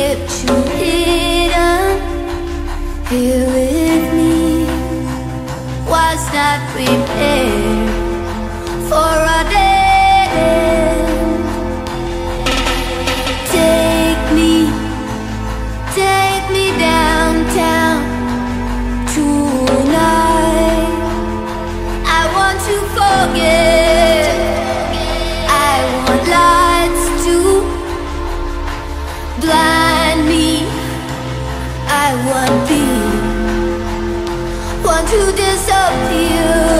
kept you hidden here with me. Was not prepared for a day. Take me, take me downtown tonight. I want to forget. to disappear.